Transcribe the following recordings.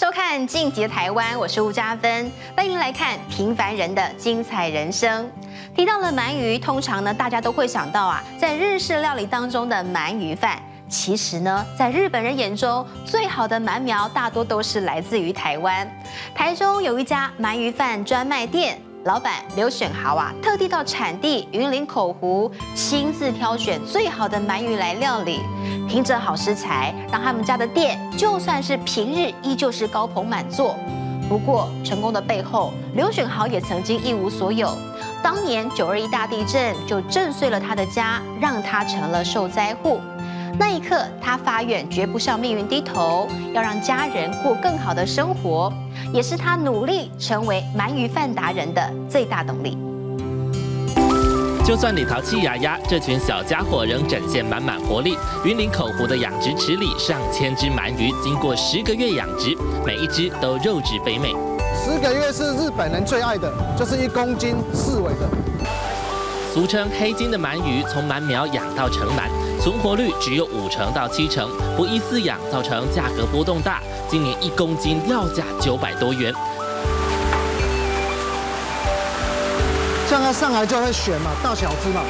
收看《晋级的台湾》，我是吴嘉芬，欢迎来看平凡人的精彩人生。提到了鳗鱼，通常呢，大家都会想到啊，在日式料理当中的鳗鱼饭。其实呢，在日本人眼中，最好的鳗苗大多都是来自于台湾。台中有一家鳗鱼饭专卖店，老板刘选豪啊，特地到产地云林口湖，亲自挑选最好的鳗鱼来料理。凭着好食材，让他们家的店就算是平日依旧是高朋满座。不过，成功的背后，刘选豪也曾经一无所有。当年九二一大地震就震碎了他的家，让他成了受灾户。那一刻，他发愿绝不向命运低头，要让家人过更好的生活，也是他努力成为鳗鱼饭达人的最大动力。就算你淘气牙牙，这群小家伙仍展现满满活力。云林口湖的养殖池里，上千只鳗鱼经过十个月养殖，每一只都肉质肥美。十个月是日本人最爱的，就是一公斤四尾的。俗称黑金的鳗鱼，从鳗苗养到成鳗。存活率只有五成到七成，不易饲养，造成价格波动大。今年一公斤要价九百多元。像他上来就会选嘛，大小只嘛。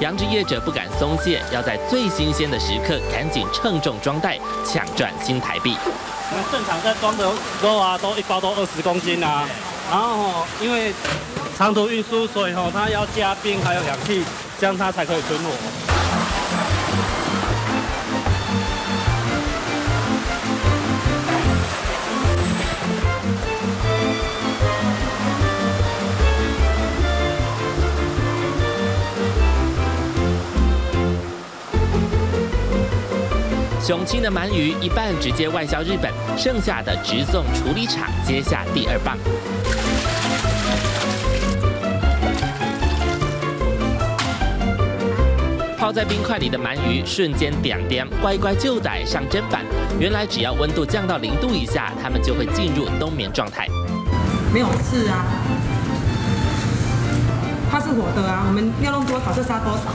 养殖业者不敢松懈，要在最新鲜的时刻赶紧称重装袋，抢赚新台币。我们正常在装的时候啊，都一包都二十公斤啊。然后因为长途运输，所以吼它要加冰还有氧气，这样它才可以存活。雄青的鳗鱼一半直接外销日本，剩下的直送处理厂接下第二棒。泡在冰块里的鳗鱼瞬间点点乖乖就逮上砧板。原来只要温度降到零度以下，它们就会进入冬眠状态。没有刺啊，它是活的啊，我们要弄多少就杀多少，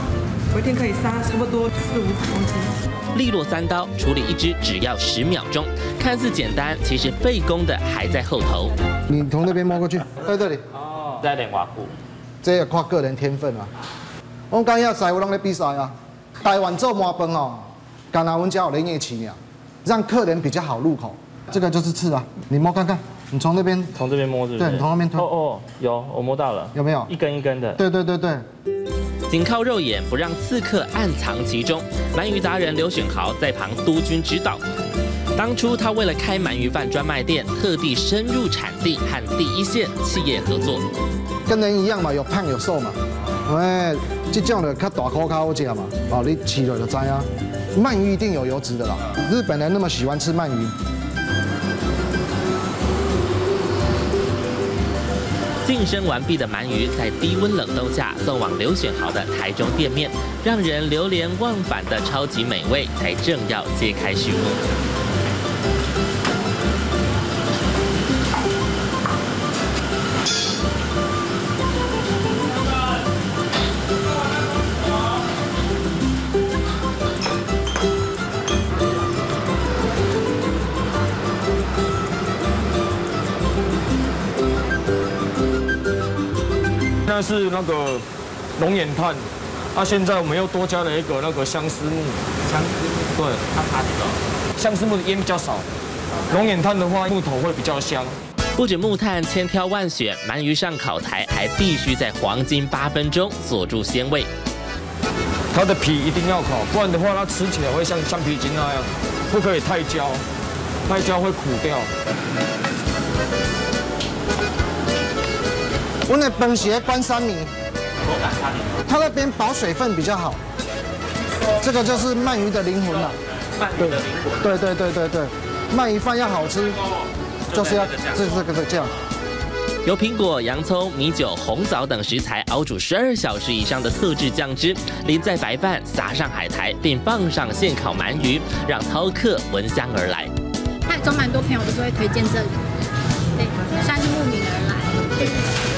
我一天可以杀差不多四五公斤。利落三刀处理一只只要十秒钟，看似简单，其实费工的还在后头。你从那边摸过去，在这里。哦，在练瓦布。这要靠个人天分啊。我刚要赛，我拢在比赛啊。台湾做麻饭哦，刚拿文家有人业起啊，让客人比较好入口。这个就是刺啊，你摸看看。你从那边，从这边摸是？对，你从那边推。哦哦，有，我摸到了。有没有？一根一根的。对对对对。仅靠肉眼不让刺客暗藏其中，鳗鱼达人刘选豪在旁督军指导。当初他为了开鳗鱼饭专卖店，特地深入产地和第一线企业合作。跟人一样嘛，有胖有瘦嘛。哎，这种的较大口较好吃嘛。哦，你吃了就知啊。鳗鱼一定有油脂的啦。日本人那么喜欢吃鳗鱼。晋升完毕的鳗鱼，在低温冷冻下送往刘选豪的台中店面，让人流连忘返的超级美味，才正要揭开序幕。是那个龙眼炭，啊，现在我们又多加了一个那个相思木。相思木，对，它差几个？相思木的烟比较少，龙眼炭的话木头会比较香。不止木炭千挑万选，鳗鱼上烤台还必须在黄金八分钟锁住鲜味。它的皮一定要烤，不然的话它吃起来会像橡皮筋那样，不可以太焦，太焦会苦掉。我那本鞋关三米，它那边保水分比较好。这个就是鳗鱼的灵魂了。鳗鱼的灵魂。对对对对对，鳗鱼饭要好吃，就是要这这个这样。由苹果、洋葱、米酒、红枣等食材熬煮十二小时以上的特制酱汁，淋在白饭，撒上海苔，并放上现烤鳗鱼，让饕客闻香而来。泰中蛮多朋友都是会推荐这里，对，算是慕名而来。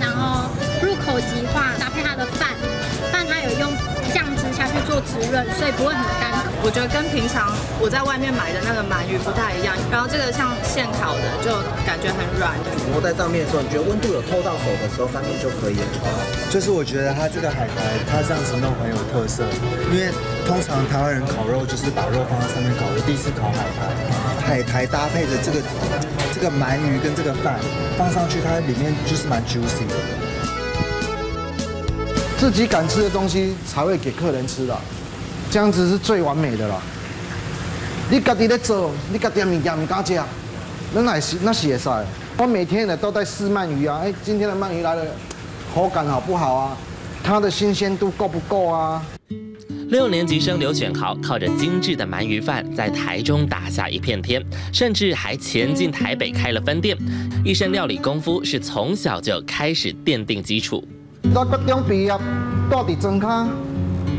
然后入口即化，搭配它的饭，饭它有用酱汁下去做滋润，所以不会很干。为我觉得跟平常我在外面买的那个鳗鱼不太一样。然后这个像现烤的，就感觉很软。摸在上面的时候，你觉得温度有透到手的时候，翻面就可以了。就是我觉得它这个海苔，它这样子弄很有特色，因为通常台湾人烤肉就是把肉放在上面烤，我第一次烤海苔，海苔搭配着这个这个鳗鱼跟这个饭放上去，它里面就是蛮 juicy 的。自己敢吃的东西才会给客人吃的，这样子是最完美的了。你家己在做，你家己物件唔敢吃，那也是那是会使。我每天呢都在试鳗鱼啊，哎，今天的鳗鱼来了，口感好不好啊？它的新鲜度够不够啊？六年级生刘选豪靠着精致的鳗鱼饭，在台中打下一片天，甚至还前进台北开了分店。一身料理功夫是从小就开始奠定基础。到高中毕业，到底真卡，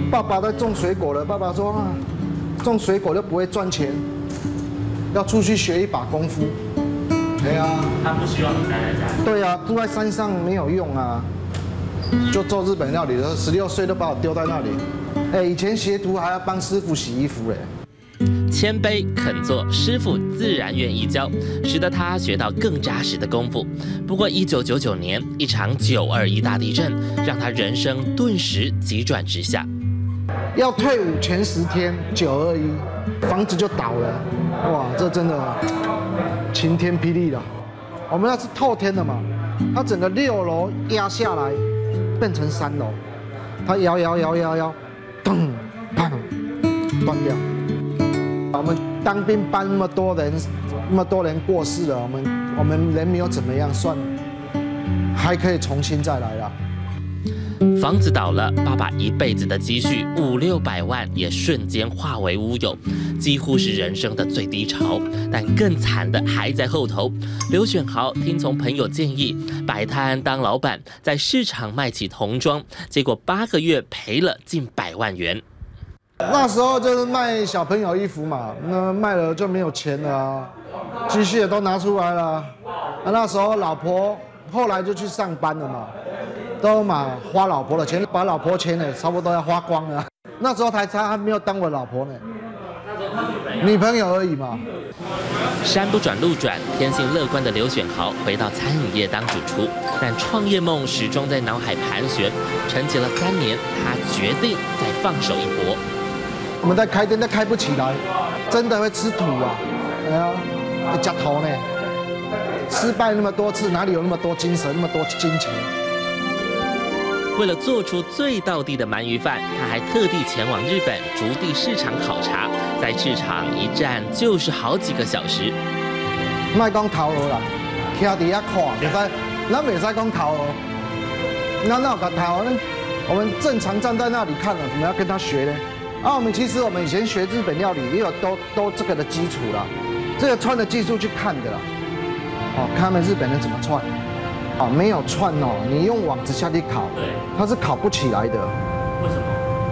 爸爸在种水果了。爸爸说，种水果就不会赚钱，要出去学一把功夫。对啊，他不希望你待在家。对啊，住在山上没有用啊，就做日本料理的时候，十六岁都把我丢在那里。哎，以前学徒还要帮师傅洗衣服嘞。谦卑肯做，师傅自然愿意教，使得他学到更扎实的功夫。不过，一九九九年一场九二一大地震，让他人生顿时急转直下。要退伍前十天，九二一房子就倒了，哇，这真的晴天霹雳了。我们那是透天的嘛，它整个六楼压下来，变成三楼，它摇摇摇摇摇，砰砰断掉。我们当兵班那么多人，那么多人过世了，我们我们人没有怎么样，算还可以重新再来了。房子倒了，爸爸一辈子的积蓄五六百万也瞬间化为乌有，几乎是人生的最低潮。但更惨的还在后头。刘选豪听从朋友建议，摆摊当老板，在市场卖起童装，结果八个月赔了近百万元。那时候就是卖小朋友衣服嘛，那卖了就没有钱了啊，积蓄也都拿出来了。那时候老婆后来就去上班了嘛，都嘛花老婆的钱，把老婆钱呢差不多要花光了。那时候还他还没有当我老婆呢，女朋友而已嘛。山不转路转，天性乐观的刘选豪回到餐饮业当主厨，但创业梦始终在脑海盘旋。沉寂了三年，他决定再放手一搏。我们在开店都开不起来，真的会吃土啊！哎呀，会夹头呢。失败那么多次，哪里有那么多精神，那么多金钱？为了做出最道地的鳗鱼饭，他还特地前往日本竹地市场考察，在市场一站就是好几个小时。卖讲头了啦，徛底下看，袂使，咱袂使讲头。那那个头，我们正常站在那里看了，我们要跟他学呢。啊，我们其实我们以前学日本料理也有都都这个的基础了，这个串的技术去看的啦。哦，看他们日本人怎么串。啊，没有串哦，你用网子下去烤，对，它是烤不起来的。为什么？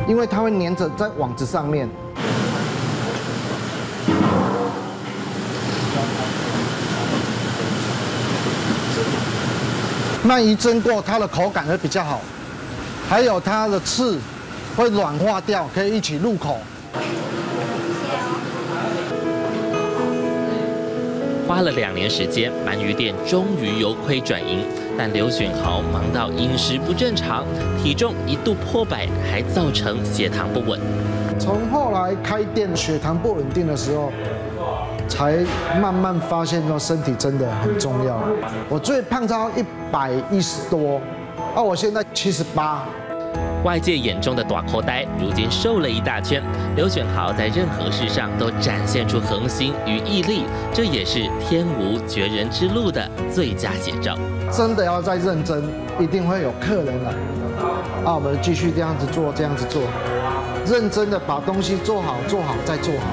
因为它会粘着在网子上面。鳗鱼蒸过，它的口感会比较好，还有它的刺会软化掉，可以一起入口。花了两年时间，鳗鱼店终于由亏转盈。但刘选豪忙到饮食不正常，体重一度破百，还造成血糖不稳。从后来开店血糖不稳定的时候，才慢慢发现说身体真的很重要。我最胖到一百一十多，而我现在七十八。外界眼中的短裤呆，如今瘦了一大圈。刘选豪在任何事上都展现出恒心与毅力，这也是天无绝人之路的最佳写照。真的要再认真，一定会有客人来。啊，我们继续这样子做，这样子做，认真的把东西做好，做好再做好。